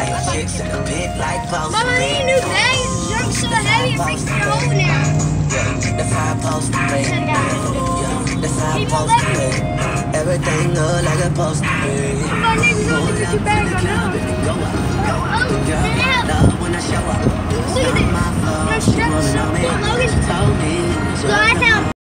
Hey, chicks in the pit like post Mama, I need a new bag. It's junk so heavy, it fixed your hole now. Yeah, that's how to break. Yeah, that's how to break. Everything look like a post to break. I'm gonna need to go get your bag right now. Go